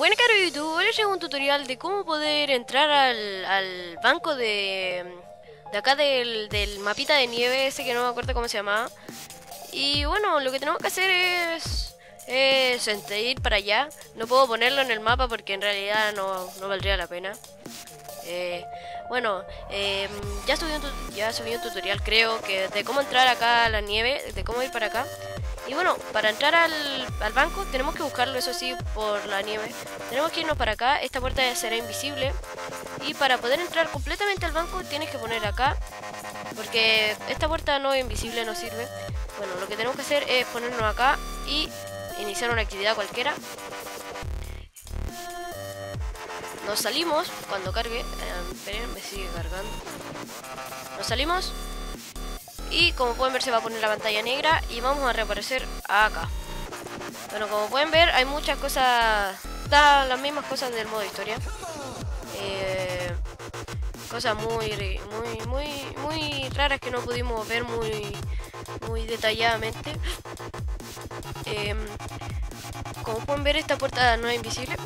Bueno, caro YouTube, hoy les un tutorial de cómo poder entrar al, al banco de, de acá del, del mapita de nieve, ese que no me acuerdo cómo se llamaba. Y bueno, lo que tenemos que hacer es, es ir para allá. No puedo ponerlo en el mapa porque en realidad no, no valdría la pena. Eh, bueno, eh, ya, subí un, ya subí un tutorial creo que de cómo entrar acá a la nieve, de cómo ir para acá. Y bueno, para entrar al, al, banco tenemos que buscarlo, eso sí, por la nieve. Tenemos que irnos para acá, esta puerta será invisible. Y para poder entrar completamente al banco tienes que poner acá, porque esta puerta no es invisible, no sirve. Bueno, lo que tenemos que hacer es ponernos acá y iniciar una actividad cualquiera. Nos salimos cuando cargue. Eh, esperen, me sigue cargando. Nos salimos y como pueden ver se va a poner la pantalla negra y vamos a reaparecer acá. Bueno, como pueden ver hay muchas cosas, da las mismas cosas del modo historia. Eh, cosas muy, muy, muy, muy raras que no pudimos ver muy, muy detalladamente. Eh, como pueden ver esta puerta no es invisible.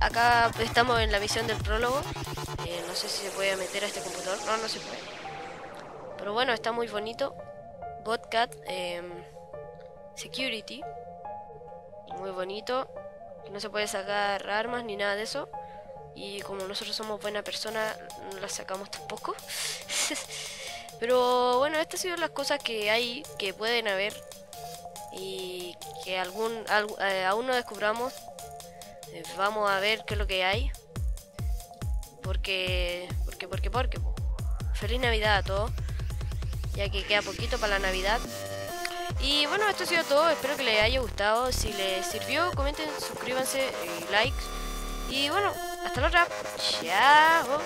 Acá estamos en la misión del prólogo. Eh, no sé si se puede meter a este computador. No, no se puede. Pero bueno, está muy bonito. Botcat eh, Security. Muy bonito. No se puede sacar armas ni nada de eso. Y como nosotros somos buena persona, no las sacamos tampoco. Pero bueno, estas son las cosas que hay, que pueden haber. Y que algún eh, aún no descubramos. Eh, vamos a ver qué es lo que hay. Porque, porque, porque, porque. Feliz Navidad a todos ya que queda poquito para la Navidad. Y bueno, esto ha sido todo, espero que les haya gustado. Si les sirvió, comenten, suscríbanse, likes. Y bueno, hasta la otra. Chao.